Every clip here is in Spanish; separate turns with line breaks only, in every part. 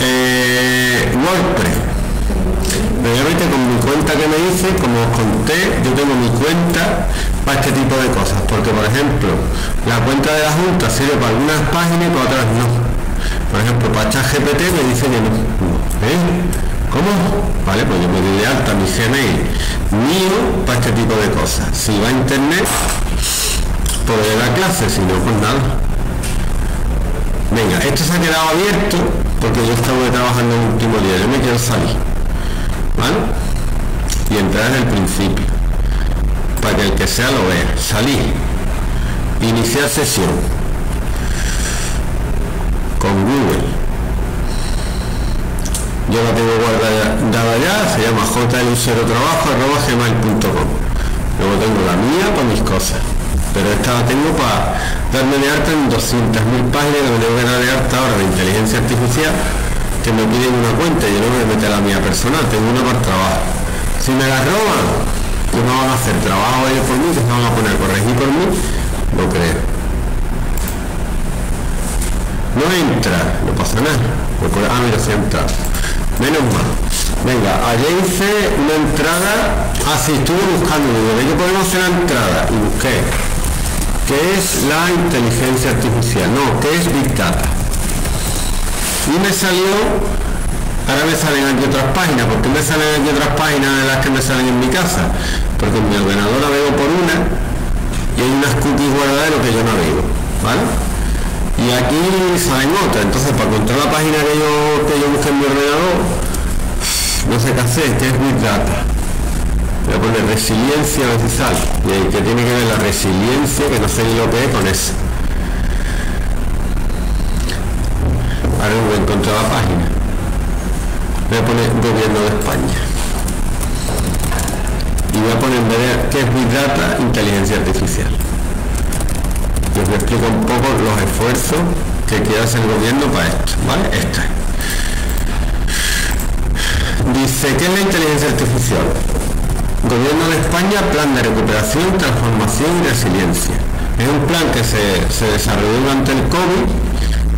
Eh, WordPress. Obviamente con mi cuenta que me hice, como os conté, yo tengo mi cuenta para este tipo de cosas, porque por ejemplo, la cuenta de la Junta sirve para algunas páginas y para otras no. Por ejemplo, para ChatGPT me dice que no. ¿Eh? ¿Cómo? Vale, pues yo me doy de alta mi Gmail mío para este tipo de cosas. Si va a internet, podré dar clases, si no, pues nada. Venga, esto se ha quedado abierto porque yo estaba trabajando el último día, yo me quiero salir. ¿Vale? Y entrar en el principio. Para que el que sea lo vea. Salir. Iniciar sesión. Con Google. Yo la tengo guardada ya, se llama jlucerotrabajo.gmail.com Luego tengo la mía para mis cosas. Pero esta la tengo para darme de alta en 200.000 páginas que me tengo que dar de alta ahora de inteligencia artificial que me piden una cuenta y yo no me voy a la mía personal, tengo una para trabajo. Si me la roban, ¿qué me van a hacer? ¿Trabajo ellos por mí? ¿Se van a poner a corregir por mí? No creo. No entra, no pasa nada. Ah, mira, se entra. Menos mal. Venga, ayer hice una entrada, así ah, estuve buscando, digo, ¿de qué podemos hacer la entrada? Y busqué, ¿qué es la inteligencia artificial? No, ¿qué es Big Data? y me salió ahora me salen aquí otras páginas porque me salen aquí otras páginas de las que me salen en mi casa porque en mi ordenador navego por una y hay unas cookies guardadas que yo navego ¿vale? y aquí salen otras entonces para encontrar la página que yo, que yo busqué en mi ordenador no sé qué hacer, que es Big Data voy a poner resiliencia a ver si sale y que tiene que ver la resiliencia que no sé ni lo que es con eso Ahora voy a encontrar la página. Voy a poner gobierno de España. Y voy a poner en qué es Big Data, inteligencia artificial. Y os explico un poco los esfuerzos que quiere hacer el gobierno para esto. ¿Vale? Esta. Dice, ¿qué es la inteligencia artificial? Gobierno de España, plan de recuperación, transformación y resiliencia. Es un plan que se, se desarrolló durante el COVID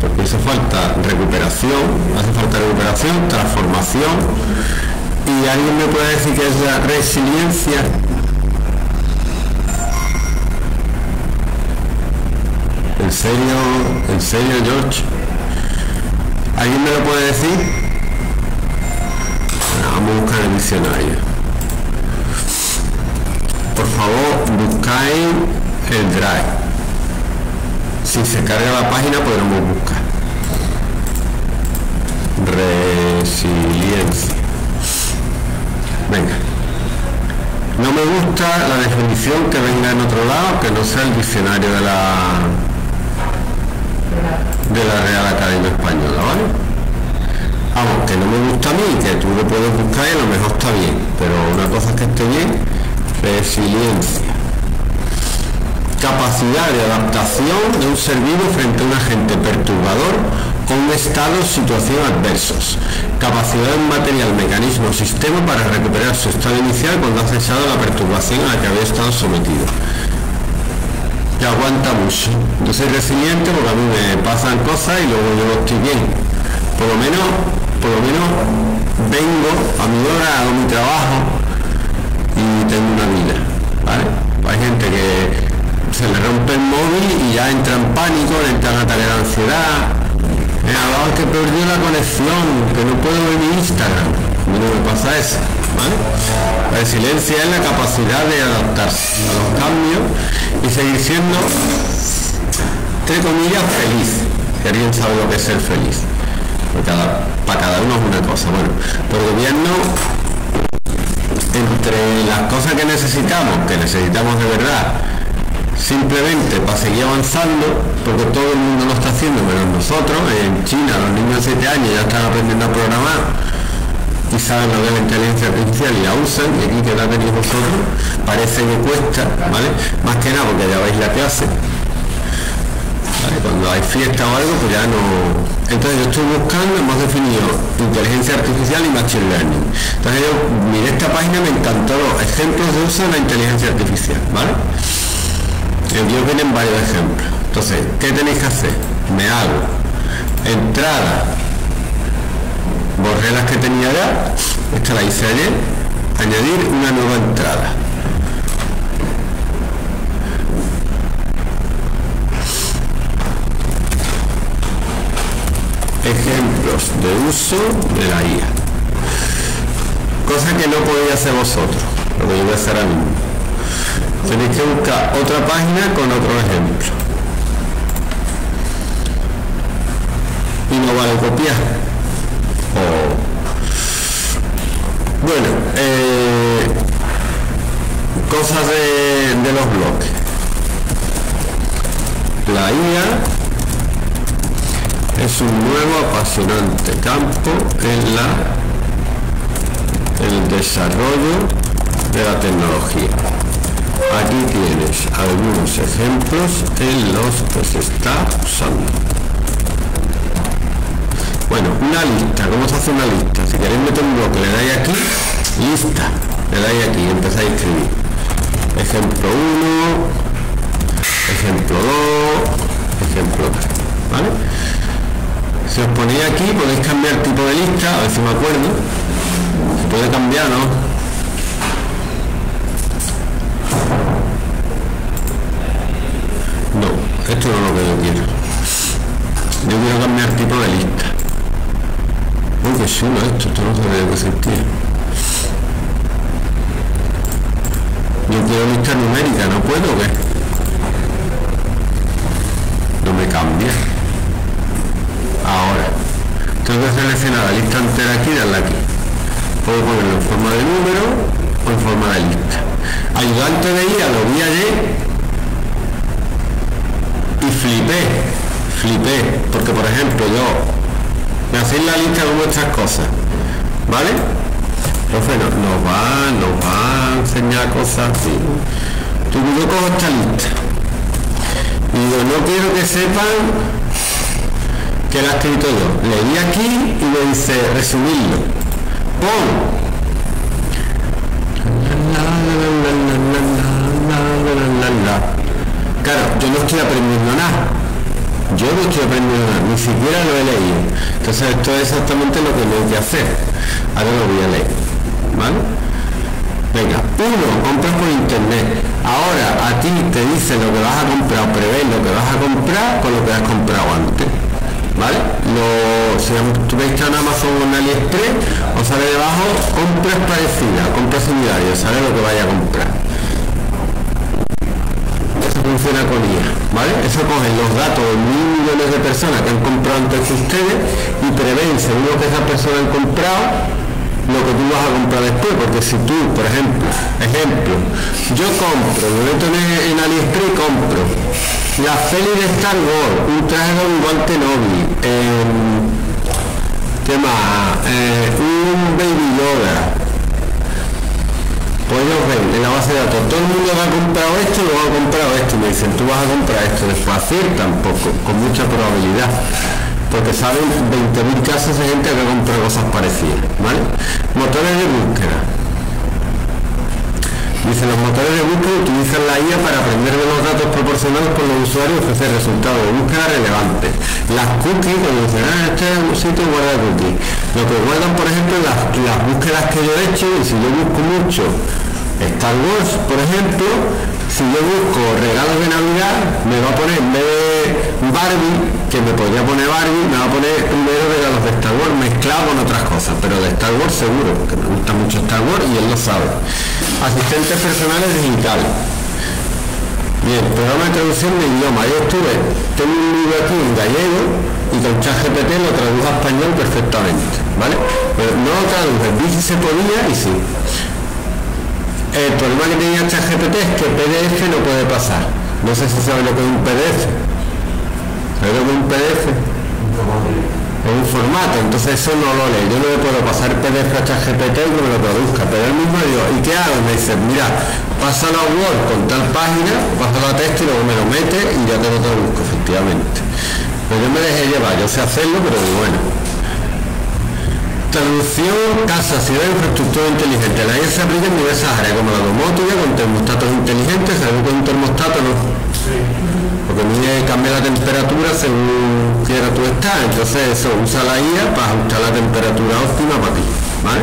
porque hace falta recuperación, hace falta recuperación, transformación, y alguien me puede decir que es la resiliencia. ¿En serio? ¿En serio, George? ¿Alguien me lo puede decir? vamos a buscar el diccionario. Por favor, buscáis el drive. Si se carga la página podremos buscar. Resiliencia. Venga. No me gusta la definición que venga en otro lado que no sea el diccionario de la de la Real Academia Española ¿vale? vamos que no me gusta a mí que tú lo puedes buscar y a lo mejor está bien pero una cosa es que esté bien resiliencia capacidad de adaptación de un ser vivo frente a un agente perturbador o un estado o situación adversos, capacidad de un material, mecanismo o sistema para recuperar su estado inicial cuando ha cesado la perturbación a la que había estado sometido. Que aguanta mucho. Yo soy resiliente porque a mí me pasan cosas y luego yo estoy bien. Por lo menos, por lo menos vengo a mi hora, hago mi trabajo y tengo una vida. ¿vale? Hay gente que se le rompe el móvil y ya entra en pánico, le entra en ataque de ansiedad. Me que perdió la conexión, que no puedo ver mi Instagram. No me pasa eso. La resiliencia es la capacidad de adaptarse a los cambios y seguir siendo, entre comillas, feliz. Alguien sabe lo que es ser feliz. para cada uno es una cosa. Bueno, por gobierno entre las cosas que necesitamos, que necesitamos de verdad, simplemente para seguir avanzando, porque todo el mundo lo está haciendo, menos nosotros. En China los niños de 7 años ya están aprendiendo a programar y saben lo es la inteligencia artificial y la usan, y aquí que la tenéis vosotros, parece que cuesta, ¿vale? Más que nada porque ya veis la clase. Cuando hay fiesta o algo, pues ya no... Entonces yo estoy buscando, hemos definido inteligencia artificial y machine learning. Entonces yo miré esta página, me encantó los ejemplos de uso de la inteligencia artificial, ¿vale? Dios vienen varios ejemplos. Entonces, ¿qué tenéis que hacer? Me hago entrada, borré las que tenía ya, esta la hice ayer, añadir una nueva entrada. Ejemplos de uso de la IA. Cosa que no podéis hacer vosotros, lo que yo voy a hacer ahora mismo. Tenéis que buscar otra página con otro ejemplo. Y no vale copiar. Bueno, eh, cosas de, de los bloques. La IA es un nuevo apasionante campo en la el desarrollo de la tecnología. Aquí tienes algunos ejemplos en los que se está usando. Bueno, una lista, ¿cómo se hace una lista? Si queréis meter un bloque, le dais aquí, lista, le dais aquí y empezáis a escribir. Ejemplo 1, ejemplo 2, ejemplo 3, ¿vale? Si os ponéis aquí podéis cambiar tipo de lista, a ver si me acuerdo, puede cambiar, ¿no? No, esto no es lo que yo quiero. Yo quiero cambiar tipo de lista. Uy, qué chulo esto, esto no se debe sentir. Yo quiero lista numérica, ¿no puedo o qué? No me cambia. Ahora, tengo que seleccionar la lista entera aquí y darle aquí puedo ponerlo en forma de número o en forma de lista. Ayudante de IA lo vi ayer y flipé, flipé, porque por ejemplo yo me hacéis la lista con estas cosas, ¿vale? Profe, nos, nos va, nos va a enseñar cosas así. Tú, yo cojo esta lista y digo, no quiero que sepan que la he escrito yo. Leí aquí y me dice resumirlo Claro, yo no estoy aprendiendo nada. Yo no estoy aprendiendo nada, ni siquiera lo he leído. Entonces esto es exactamente lo que tengo que hacer. Ahora lo voy a leer. ¿Vale? Venga, uno, compras por internet. Ahora a ti te dice lo que vas a comprar o prevé lo que vas a comprar con lo que has comprado antes. ¿Vale? Lo, si tú veis en Amazon o en AliExpress, os sale debajo compras parecidas, compras similares, sale lo que vaya a comprar. Eso funciona con IA, ¿vale? Eso coge los datos de mil millones de personas que han comprado antes que ustedes y prevén, según lo que esas personas han comprado, lo que tú vas a comprar después, porque si tú, por ejemplo, ejemplo, yo compro, me meto en, en AliExpress y compro la peli de Star Wars, un traje de un guante Novi, eh, ¿qué más? Eh, un Baby Yoda. Pues ellos ven en la base de datos, todo el mundo ha comprado esto, lo ha comprado esto, me dicen, tú vas a comprar esto, después aciertan poco, con mucha probabilidad porque saben 20.000 casos de gente que compra cosas parecidas, ¿vale? Motores de búsqueda. Dice, los motores de búsqueda utilizan la IA para aprender de los datos proporcionados por los usuarios y ofrecer resultados de búsqueda relevantes. Las cookies, cuando dicen, ah, este sitio guarda cookies. Lo que guardan, por ejemplo, las, las búsquedas que yo he hecho, y si yo busco mucho Star Wars, por ejemplo, si yo busco regalos de Navidad, me va a poner en vez de Barbie, que me podría poner Barbie, me va a poner primero regalos de Star Wars mezclado con otras cosas, pero de Star Wars seguro, porque me gusta mucho Star Wars y él lo sabe. Asistentes personales digitales. Bien, programa de traducción de idioma. Yo estuve, tengo un libro aquí en gallego y con ChatGPT lo traduzco a español perfectamente, ¿vale? Pero no lo traduje, si se podía y sí. El problema que tenía ChatGPT es que PDF no puede pasar. No sé si sabe lo que es un PDF. ¿Sabe lo que es un PDF? Un formato, entonces eso no lo lee. Yo no le puedo pasar PDF a ChatGPT y que me lo produzca. Pero él mismo digo, ¿y qué hago? Me dice, mira, pásalo a Word con tal página, pásalo a texto y luego me lo mete y ya te lo traduzco, efectivamente. Pero yo me dejé llevar, yo sé hacerlo, pero bueno. Traducción, casa, ciudad, infraestructura inteligente. La IA se aplica en diversas áreas, como la domótica, con termostatos inteligentes. ¿Sabes con un termostato no? Porque mide, cambia la temperatura según quiera tú estar. Entonces eso, usa la IA para ajustar la temperatura óptima para ti, ¿vale?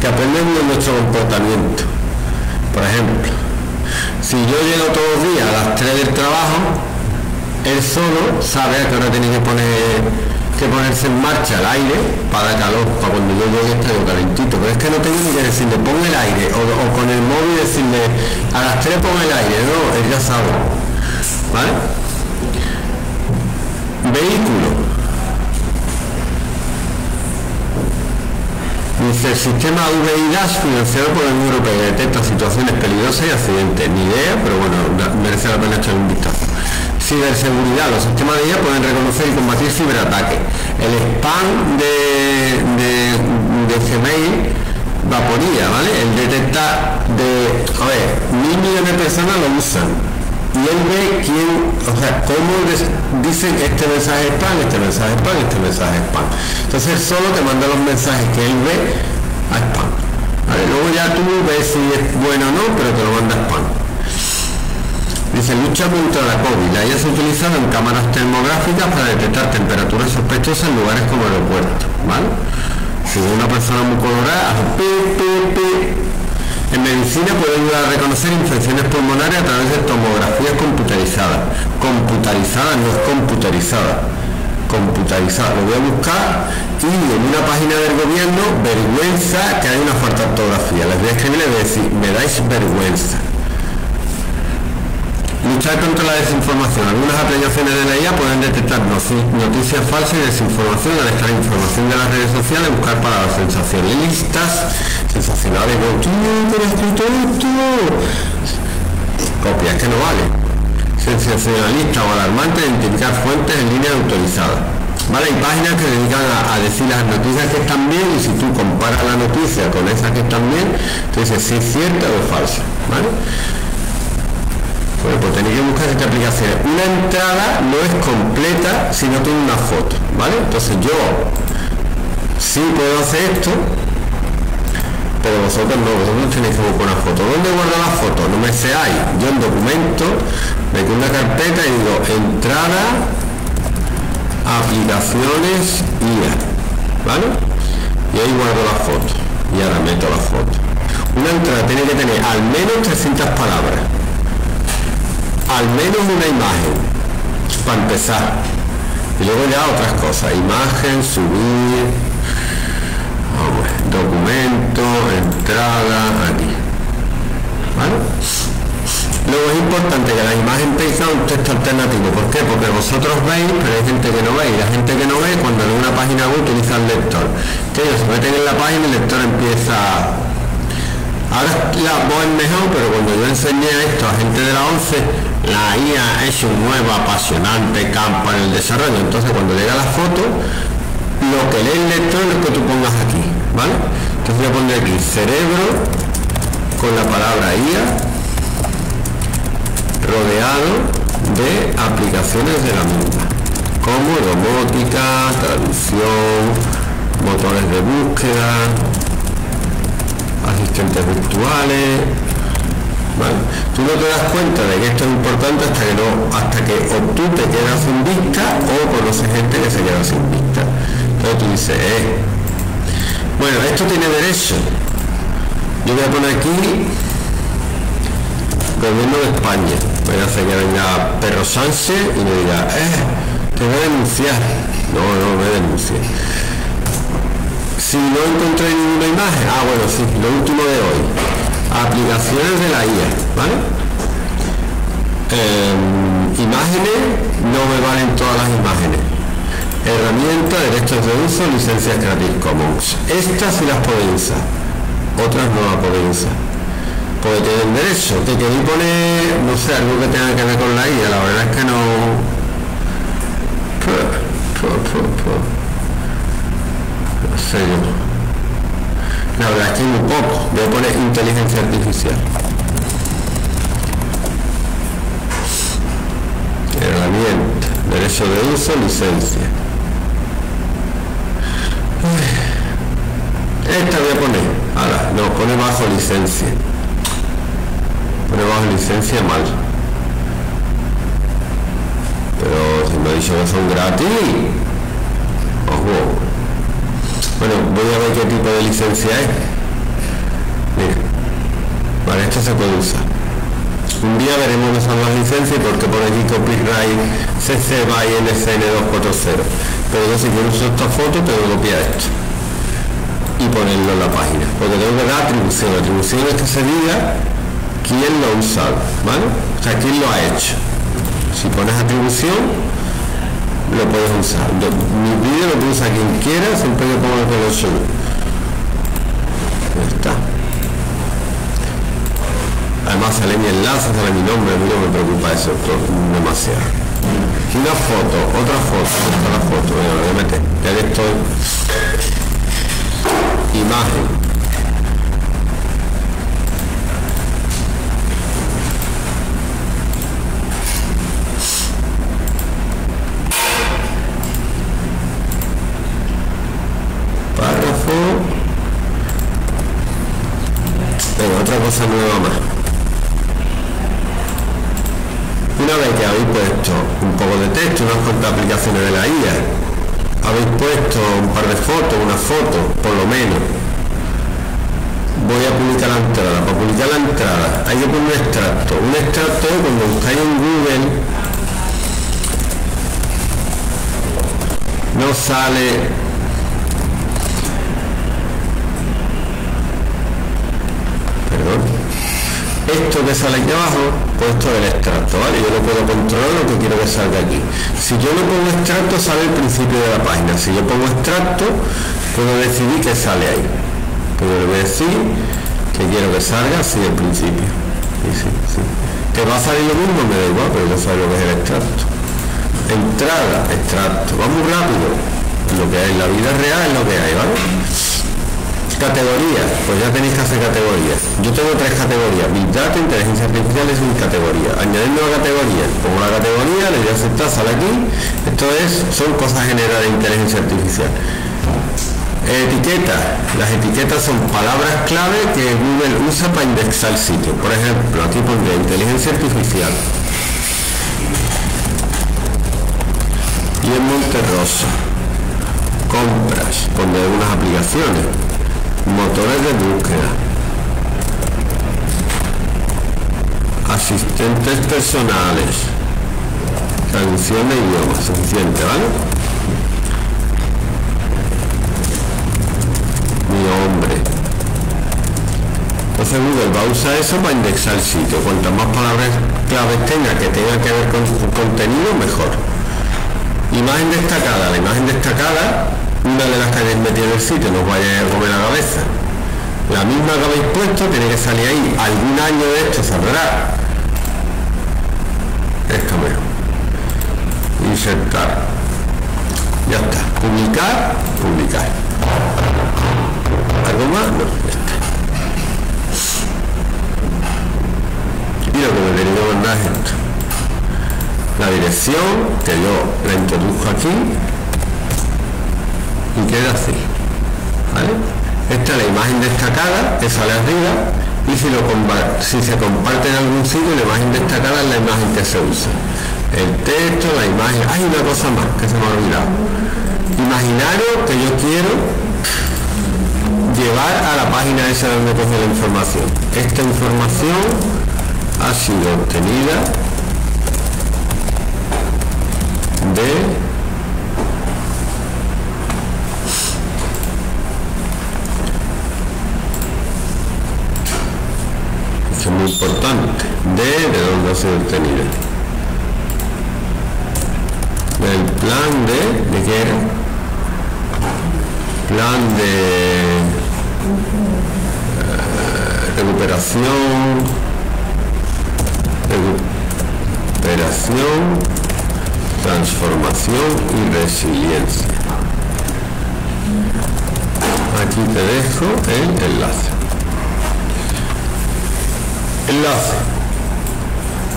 Que aprenden de nuestro comportamiento. Por ejemplo, si yo llego todos los días a las 3 del trabajo, él solo sabe a qué hora tiene que poner que ponerse en marcha el aire para calor, para cuando yo llegue esté calentito. Pero es que no tengo ni que decirle pon el aire o, o con el móvil decirle a las 3 pon el aire, no, él ya sabe. ¿Vale? Vehículo. Dice, el sistema VIDAS financiado por la Unión Europea detecta situaciones peligrosas y accidentes. Ni idea, pero bueno, merece la pena echar un vistazo. Ciberseguridad. Los sistemas de IA pueden reconocer y combatir ciberataques. El spam de, de, de Gmail vaporía, ¿vale? El detectar de... A ver, mil millones de personas lo usan y él ve quién, o sea, cómo dicen este mensaje es spam, este mensaje es spam, este mensaje es spam. Entonces él solo te manda los mensajes que él ve a spam. Luego ya tú ves si es bueno o no, pero te lo manda spam. Dice, lucha contra la COVID. La se utiliza en cámaras termográficas para detectar temperaturas sospechosas en lugares como aeropuertos. ¿vale? Si una persona muy colorada, hace pi, en medicina puede ayudar a reconocer infecciones pulmonares a través de tomografías computarizadas. Computarizadas, no es computarizada. Computarizada. Lo voy a buscar y en una página del gobierno, vergüenza que hay una falta de ortografía. Les voy a escribir y les voy a decir, me dais vergüenza. Luchar contra la desinformación. Algunas aplicaciones de la IA pueden detectar noticias falsas y desinformación al extraer información de las redes sociales buscar palabras sensacionalistas, sensacionales, no, escrito esto. Copias que no vale. Sensacionalista o alarmante identificar fuentes en línea autorizada. ¿Vale? Hay páginas que dedican a, decir las noticias que están bien y si tú comparas la noticia con esas que están bien, te dices si es cierta o falsa. ¿Vale? Bueno, pues tenéis que buscar esta aplicación. Una entrada no es completa si no tiene una foto, ¿vale? Entonces yo sí puedo hacer esto, pero vosotros no, vosotros tenéis que buscar una foto. ¿Dónde guardo la foto? No me seáis. Yo en documento meto una carpeta y digo entrada, aplicaciones, IA, ¿vale? Y ahí guardo la foto. Y ahora meto la foto. Una entrada tiene que tener al menos 300 palabras al menos una imagen, para empezar. Y luego ya otras cosas, imagen, subir, documento, entrada, aquí. ¿Vale? Luego es importante que la imagen tenga un texto alternativo. ¿Por qué? Porque vosotros veis, pero hay gente que no ve. Y la gente que no ve, cuando en una página web utiliza el lector. Que ellos se meten en la página y el lector empieza... Ahora la voz es mejor, pero cuando yo enseñé esto a gente de la 11, la IA es un nuevo apasionante campo en el desarrollo. Entonces cuando llega la foto, lo que lee el lector es lo que tú pongas aquí, ¿vale? Entonces voy a poner aquí cerebro con la palabra IA rodeado de aplicaciones de la misma, como domótica, traducción, motores de búsqueda, asistentes virtuales, Tú no te das cuenta de que esto es importante hasta que no, hasta que o tú te quedas sin vista o conoces gente que se queda sin vista. Entonces tú dices, eh. Bueno, esto tiene derecho. Yo voy a poner aquí gobierno de España. Voy a hacer que venga Perro Sánchez y me diga, eh, te voy a denunciar. No, no me denuncie. Si no encontré ninguna imagen, ah bueno, sí, lo último de hoy aplicaciones de la IA, ¿vale? Em, imágenes, no me valen todas las imágenes. Herramienta, derechos de uso, licencias Creative Commons. Estas sí las podéis usar, otras no las podéis usar. Porque tienen derecho. Que queréis poner, no sé, algo que tenga que ver con la IA, la verdad es que no... No sé yo. La verdad es que muy poco. Voy a poner inteligencia artificial. Herramienta, derecho de uso, licencia. Esta voy a poner. Ahora, no, pone bajo licencia. Pone bajo licencia mal. Pero si me ha dicho que son gratis. Ojo. Bueno, voy a ver qué tipo de licencia es. Mira. Vale, esto se puede usar. Un día veremos qué las licencias y por aquí copyright CC by NCN 240. Pero yo si quiero usar esta foto tengo que copiar esto y ponerlo en la página. Porque tengo que dar atribución. Atribución es que se diga quién lo ha usado, ¿vale? O sea, quién lo ha hecho. Si pones atribución, lo puedes usar. mi vídeo lo puede usar quien quiera, siempre que pongo que lo está. Además sale mi enlace, sale mi nombre, a mí no me preocupa eso demasiado. Una foto, otra foto, otra foto, bueno, voy a meter, ya que estoy imagen párrafo Venga, otra nueva más una vez que habéis puesto un poco de texto unas cuantas aplicaciones de la IA habéis puesto un par de fotos, una foto, por lo menos. Voy a publicar la entrada. Para publicar la entrada hay que poner un extracto. Un extracto cuando buscáis en Google no sale esto que sale aquí abajo, pues esto es el extracto, ¿vale? Yo no puedo controlar lo que quiero que salga aquí. Si yo no pongo extracto, sale el principio de la página. Si yo pongo extracto, puedo decidir que sale ahí. Puedo decir que quiero que salga así el principio. Que va a salir lo mismo, me da igual, pero yo sé lo que es el extracto. Entrada, extracto. Va muy rápido. Lo que hay en la vida real es lo que hay, ¿vale? Categorías, pues ya tenéis que hacer categorías. Yo tengo tres categorías, Big Data, Inteligencia Artificial es mi categoría. Añadir nueva categoría, pongo la categoría, le doy a aceptar, sale aquí. Esto es, son cosas generadas de inteligencia artificial. Etiquetas. Las etiquetas son palabras clave que Google usa para indexar el sitio. Por ejemplo, aquí pondré inteligencia artificial. Y en Monterrosa. Compras. Pondré algunas aplicaciones motores de búsqueda, asistentes personales, traducción de idioma, suficiente, ¿vale? Mi hombre. Entonces Google va a usar eso para indexar el sitio. Cuantas más palabras claves tenga que tenga que ver con su contenido, mejor. Imagen destacada. La imagen destacada una de las que habéis metido en el sitio, no os vaya a comer la cabeza. La misma que habéis puesto tiene que salir ahí. Algún año de esto saldrá. Esto mejor. Insertar. Ya está. Publicar, publicar. ¿Algo más? No, ya está. Y lo que me quería mandar es esto. La dirección, que yo la introduzco aquí, y queda así. ¿Vale? Esta es la imagen destacada que sale arriba y si, lo si se comparte en algún sitio la imagen destacada es la imagen que se usa. El texto, la imagen, hay una cosa más que se me ha olvidado. Imaginaros que yo quiero llevar a la página esa donde coge la información. Esta información ha sido obtenida de es muy importante. De, de dónde ha sido obtenida. Del plan de, ¿de era? Plan de eh, recuperación, recuperación, transformación y resiliencia. Aquí te dejo el enlace. Enlace.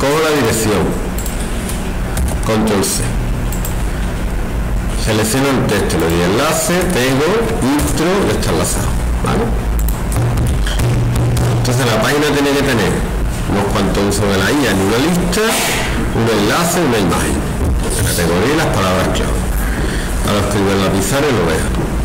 Cojo la dirección. Control C. Selecciono el texto, le doy enlace, pego, intro y está enlazado. ¿Vale? Entonces la página tiene que tener unos cuantos usos de la IA en una lista, un enlace, una imagen. categoría y las palabras clave. Ahora escribo en la pizarra y lo veo.